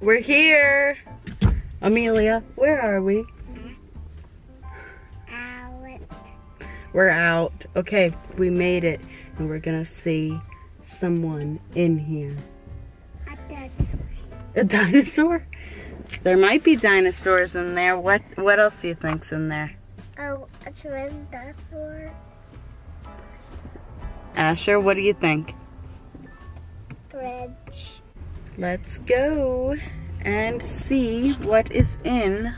We're here. Amelia, where are we? Out. We're out. Okay, we made it. And we're gonna see someone in here. At that. A dinosaur? There might be dinosaurs in there. What what else do you think's in there? Oh, a dinosaur. Asher, what do you think? Bridge. Let's go and see what is in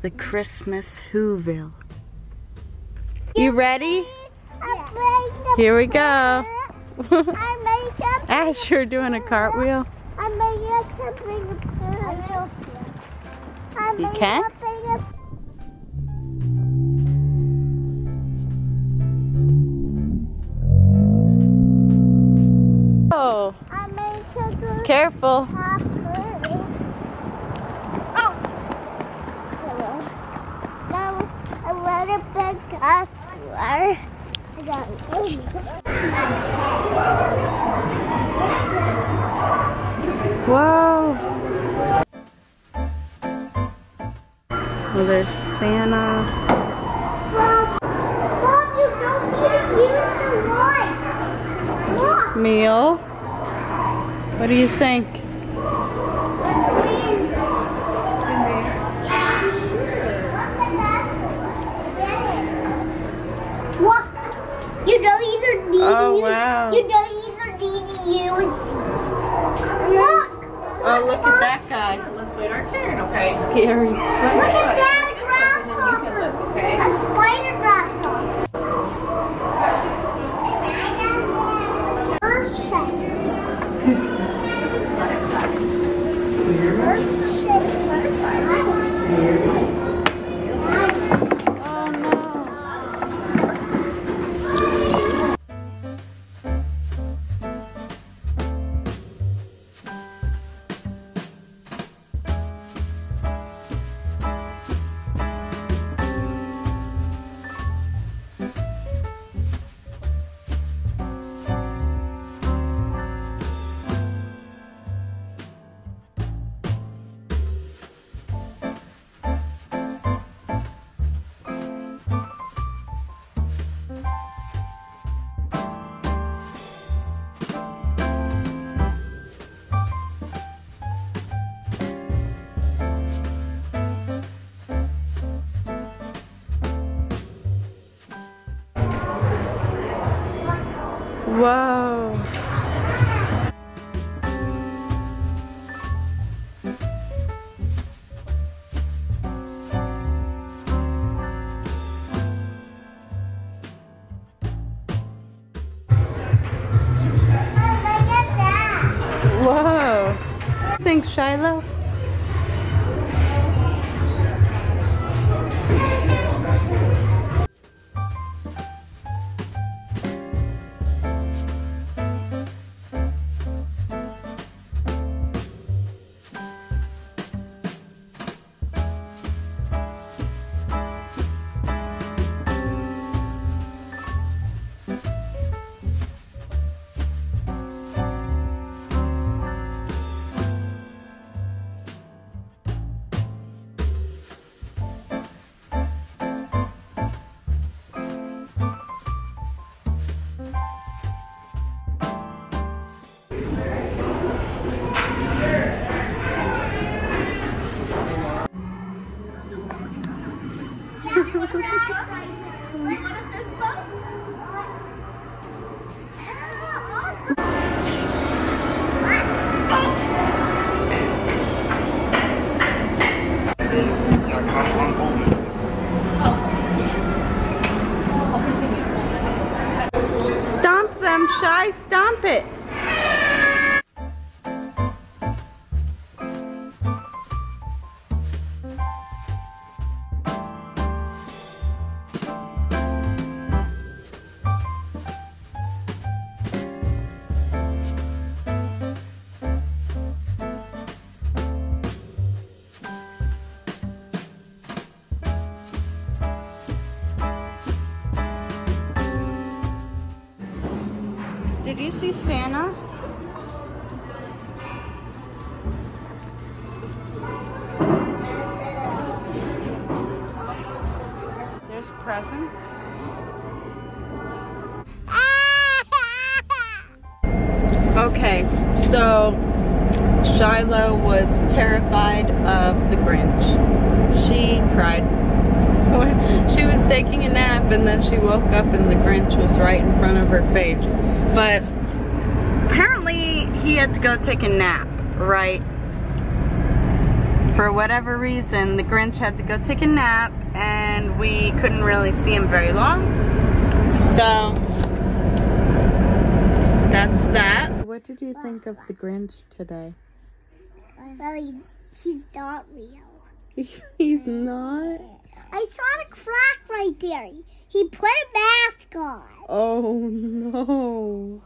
the Christmas Whoville. You ready? Here we go. Up. Asher doing a cartwheel. I made up something. I You can? Careful. Oh. Now a little bit customer. I got Whoa. Well, there's Santa. Mom, Mom, you don't need to use the light. Meal. What do you think? Look, you don't either need Oh, wow. you don't either need to use. Look, Oh, look at that guy. Let's wait our turn, okay? Scary. look at that And then you can grasshopper. look, okay? A spider grasshopper. Earth shapes. Earth Whoa. Thanks, Shiloh. Stomp them, Shy. Stomp it. Did you see Santa? There's presents. Okay, so Shiloh was terrified of the Grinch. She cried she was taking a nap and then she woke up and the Grinch was right in front of her face. But apparently he had to go take a nap, right? For whatever reason, the Grinch had to go take a nap and we couldn't really see him very long. So, that's that. What did you think of the Grinch today? well, he's not real. He's not. I saw the crack right there. He, put a mask on. Oh no.